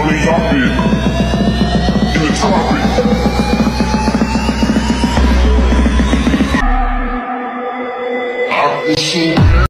on a yacht in the tropics.